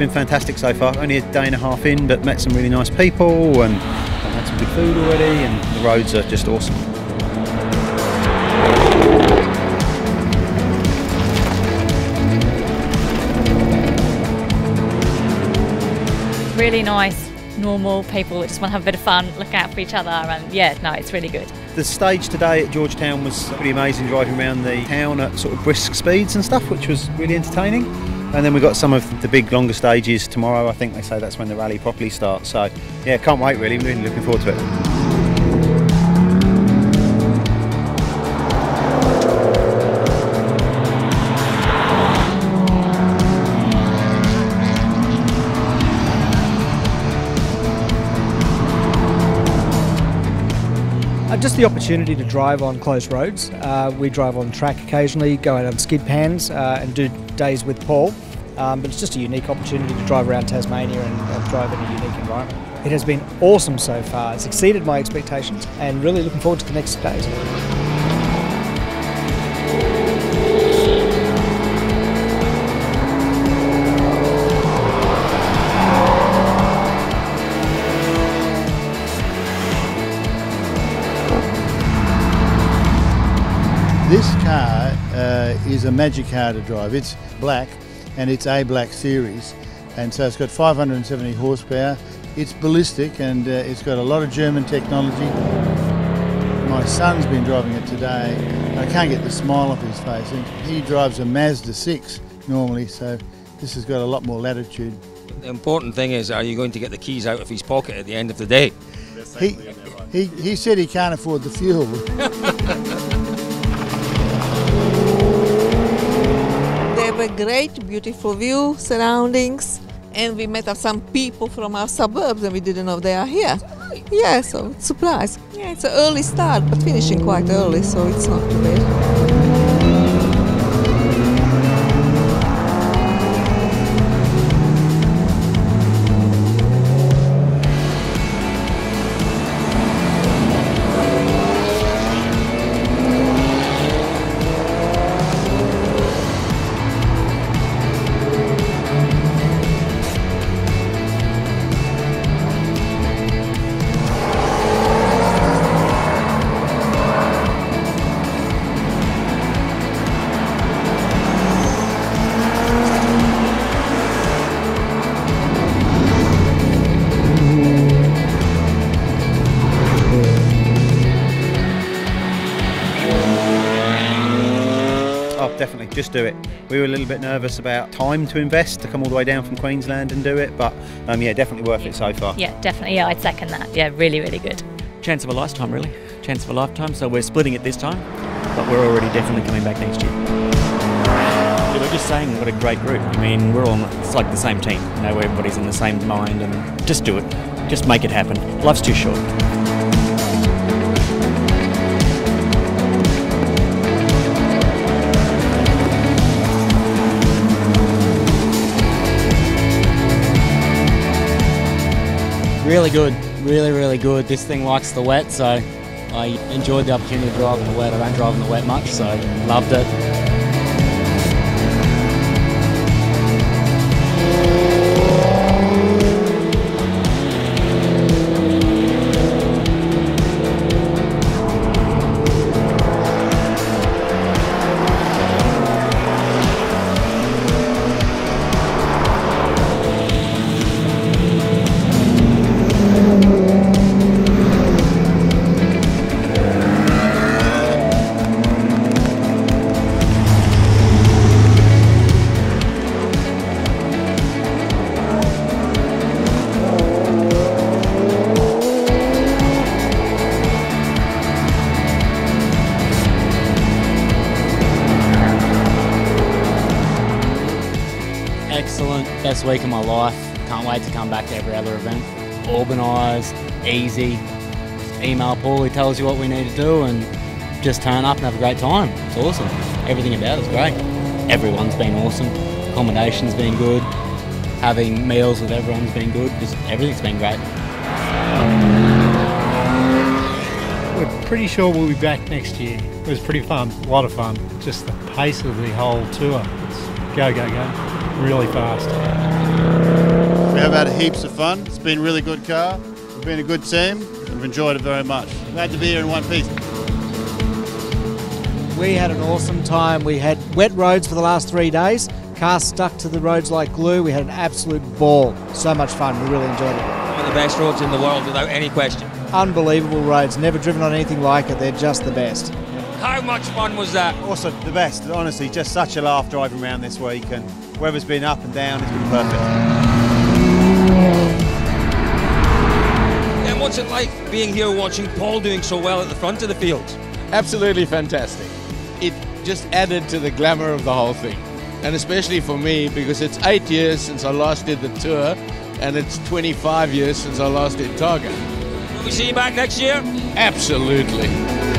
been fantastic so far. Only a day and a half in, but met some really nice people and had some good food already, and the roads are just awesome. Really nice, normal people that just want to have a bit of fun, look out for each other, and yeah, no, it's really good. The stage today at Georgetown was pretty amazing, driving around the town at sort of brisk speeds and stuff, which was really entertaining. And then we've got some of the big longer stages tomorrow. I think they say that's when the rally properly starts. So yeah, can't wait really. Really looking forward to it. Uh, just the opportunity to drive on closed roads. Uh, we drive on track occasionally, go out on skid pans uh, and do days with Paul. Um, but it's just a unique opportunity to drive around Tasmania and, and drive in a unique environment. It has been awesome so far. It's exceeded my expectations and really looking forward to the next days. This car uh, is a magic car to drive. It's black and it's A Black Series, and so it's got 570 horsepower. It's ballistic and uh, it's got a lot of German technology. My son's been driving it today. I can't get the smile off his face. He drives a Mazda 6 normally, so this has got a lot more latitude. The important thing is, are you going to get the keys out of his pocket at the end of the day? He, he, he said he can't afford the fuel. have a great, beautiful view, surroundings, and we met up some people from our suburbs, and we didn't know they are here. Yeah, so surprise. Yeah, it's an early start, but finishing quite early, so it's not too bad. Definitely, just do it. We were a little bit nervous about time to invest to come all the way down from Queensland and do it, but um, yeah, definitely worth it so far. Yeah, definitely. Yeah, I'd second that. Yeah, really, really good. chance of a lifetime, really. Chance of a lifetime. So we're splitting it this time, but we're already definitely coming back next year. Yeah, We're just saying what a great group. I mean, we're all it's like the same team. You know, everybody's in the same mind, and just do it. Just make it happen. Life's too short. Really good, really, really good. This thing likes the wet, so I enjoyed the opportunity to drive in the wet. I don't drive in the wet much, so loved it. Excellent, best week of my life. Can't wait to come back to every other event. Organised, easy. Email Paul, he tells you what we need to do, and just turn up and have a great time. It's awesome. Everything about it's great. Everyone's been awesome. Accommodation's been good. Having meals with everyone's been good. Just everything's been great. We're pretty sure we'll be back next year. It was pretty fun, a lot of fun. Just the pace of the whole tour. It's go, go, go. Really fast. We have had heaps of fun. It's been a really good car. We've been a good team. We've enjoyed it very much. Glad to be here in one piece. We had an awesome time. We had wet roads for the last three days. Cars stuck to the roads like glue. We had an absolute ball. So much fun. We really enjoyed it. One of the best roads in the world without any question. Unbelievable roads. Never driven on anything like it. They're just the best. How much fun was that? Awesome, the best. Honestly, just such a laugh driving around this week, and weather's been up and down. It's been perfect. And what's it like being here watching Paul doing so well at the front of the field? Absolutely fantastic. It just added to the glamour of the whole thing. And especially for me, because it's eight years since I last did the tour, and it's 25 years since I last did Targa. Will we see you back next year? Absolutely.